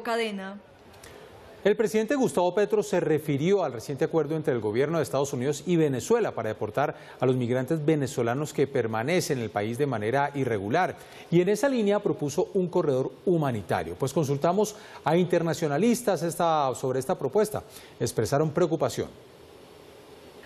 cadena. El presidente Gustavo Petro se refirió al reciente acuerdo entre el gobierno de Estados Unidos y Venezuela para deportar a los migrantes venezolanos que permanecen en el país de manera irregular. Y en esa línea propuso un corredor humanitario. Pues consultamos a internacionalistas sobre esta propuesta. Expresaron preocupación.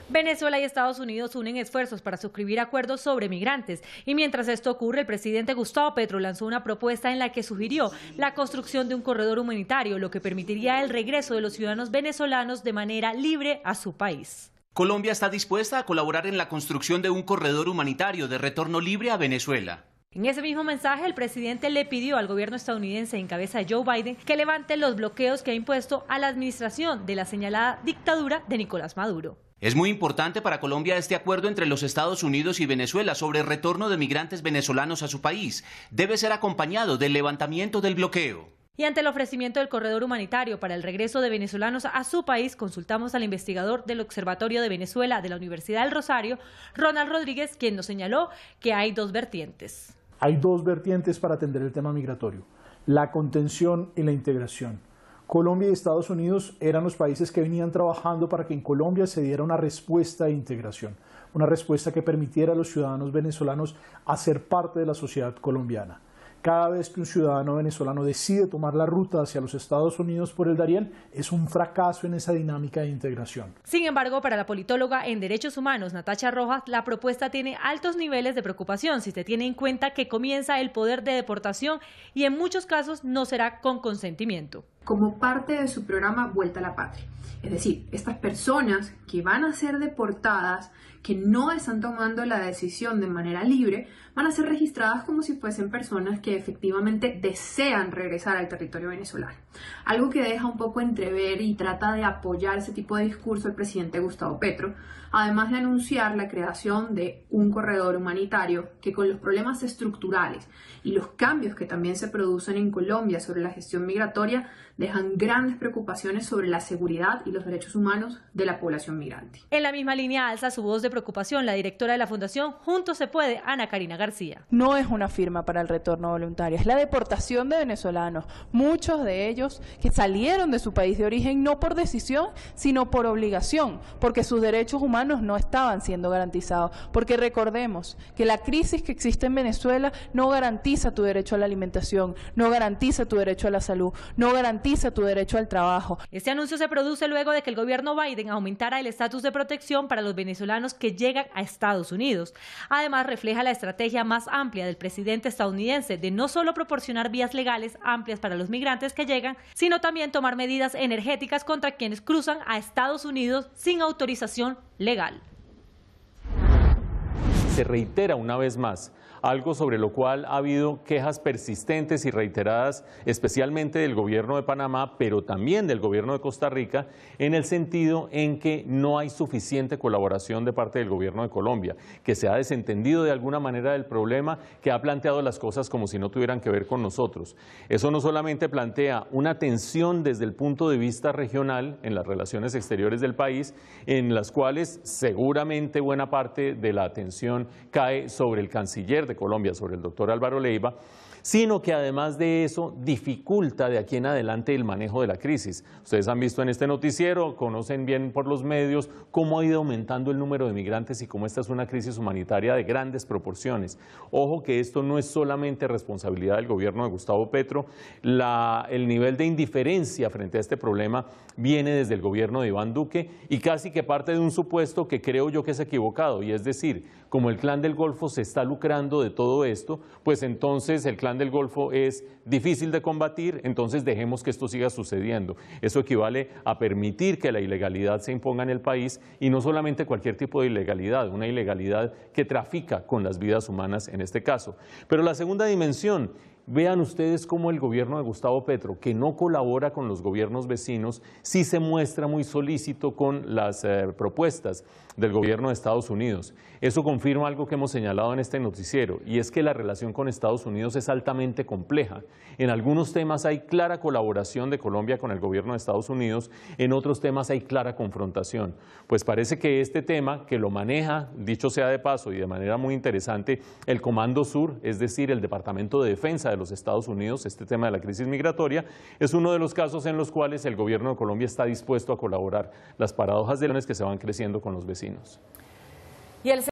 Venezuela y Estados Unidos unen esfuerzos para suscribir acuerdos sobre migrantes y mientras esto ocurre, el presidente Gustavo Petro lanzó una propuesta en la que sugirió la construcción de un corredor humanitario, lo que permitiría el regreso de los ciudadanos venezolanos de manera libre a su país. Colombia está dispuesta a colaborar en la construcción de un corredor humanitario de retorno libre a Venezuela. En ese mismo mensaje, el presidente le pidió al gobierno estadounidense en cabeza de Joe Biden que levante los bloqueos que ha impuesto a la administración de la señalada dictadura de Nicolás Maduro. Es muy importante para Colombia este acuerdo entre los Estados Unidos y Venezuela sobre el retorno de migrantes venezolanos a su país. Debe ser acompañado del levantamiento del bloqueo. Y ante el ofrecimiento del corredor humanitario para el regreso de venezolanos a su país, consultamos al investigador del Observatorio de Venezuela de la Universidad del Rosario, Ronald Rodríguez, quien nos señaló que hay dos vertientes. Hay dos vertientes para atender el tema migratorio, la contención y la integración. Colombia y Estados Unidos eran los países que venían trabajando para que en Colombia se diera una respuesta de integración, una respuesta que permitiera a los ciudadanos venezolanos hacer parte de la sociedad colombiana. Cada vez que un ciudadano venezolano decide tomar la ruta hacia los Estados Unidos por el Darién, es un fracaso en esa dinámica de integración. Sin embargo, para la politóloga en derechos humanos, Natacha Rojas, la propuesta tiene altos niveles de preocupación si se tiene en cuenta que comienza el poder de deportación y en muchos casos no será con consentimiento como parte de su programa Vuelta a la Patria. Es decir, estas personas que van a ser deportadas, que no están tomando la decisión de manera libre, van a ser registradas como si fuesen personas que efectivamente desean regresar al territorio venezolano. Algo que deja un poco entrever y trata de apoyar ese tipo de discurso el presidente Gustavo Petro, además de anunciar la creación de un corredor humanitario que con los problemas estructurales y los cambios que también se producen en Colombia sobre la gestión migratoria dejan grandes preocupaciones sobre la seguridad y los derechos humanos de la población migrante. En la misma línea alza su voz de preocupación la directora de la Fundación Juntos se puede, Ana Karina García. No es una firma para el retorno voluntario, es la deportación de venezolanos, muchos de ellos que salieron de su país de origen no por decisión, sino por obligación, porque sus derechos humanos no estaban siendo garantizados. Porque recordemos que la crisis que existe en Venezuela no garantiza tu derecho a la alimentación, no garantiza tu derecho a la salud, no garantiza tu derecho al trabajo. Este anuncio se produce luego de que el gobierno Biden aumentara el estatus de protección para los venezolanos que llegan a Estados Unidos. Además, refleja la estrategia más amplia del presidente estadounidense de no solo proporcionar vías legales amplias para los migrantes que llegan, sino también tomar medidas energéticas contra quienes cruzan a Estados Unidos sin autorización legal. Se reitera una vez más algo sobre lo cual ha habido quejas persistentes y reiteradas, especialmente del gobierno de Panamá, pero también del gobierno de Costa Rica, en el sentido en que no hay suficiente colaboración de parte del gobierno de Colombia, que se ha desentendido de alguna manera del problema, que ha planteado las cosas como si no tuvieran que ver con nosotros. Eso no solamente plantea una tensión desde el punto de vista regional en las relaciones exteriores del país, en las cuales seguramente buena parte de la atención cae sobre el canciller de Colombia sobre el doctor Álvaro Leiva, sino que además de eso dificulta de aquí en adelante el manejo de la crisis. Ustedes han visto en este noticiero, conocen bien por los medios cómo ha ido aumentando el número de migrantes y cómo esta es una crisis humanitaria de grandes proporciones. Ojo que esto no es solamente responsabilidad del gobierno de Gustavo Petro, el nivel de indiferencia frente a este problema viene desde el gobierno de Iván Duque y casi que parte de un supuesto que creo yo que es equivocado, y es decir, como el clan del Golfo se está lucrando de todo esto, pues entonces el clan del Golfo es difícil de combatir, entonces dejemos que esto siga sucediendo. Eso equivale a permitir que la ilegalidad se imponga en el país y no solamente cualquier tipo de ilegalidad, una ilegalidad que trafica con las vidas humanas en este caso. Pero la segunda dimensión Vean ustedes cómo el gobierno de Gustavo Petro, que no colabora con los gobiernos vecinos, sí se muestra muy solícito con las eh, propuestas del gobierno de Estados Unidos. Eso confirma algo que hemos señalado en este noticiero, y es que la relación con Estados Unidos es altamente compleja. En algunos temas hay clara colaboración de Colombia con el gobierno de Estados Unidos, en otros temas hay clara confrontación. Pues parece que este tema, que lo maneja, dicho sea de paso y de manera muy interesante, el Comando Sur, es decir, el Departamento de Defensa de los Estados Unidos, este tema de la crisis migratoria, es uno de los casos en los cuales el gobierno de Colombia está dispuesto a colaborar. Las paradojas de que se van creciendo con los vecinos. Y el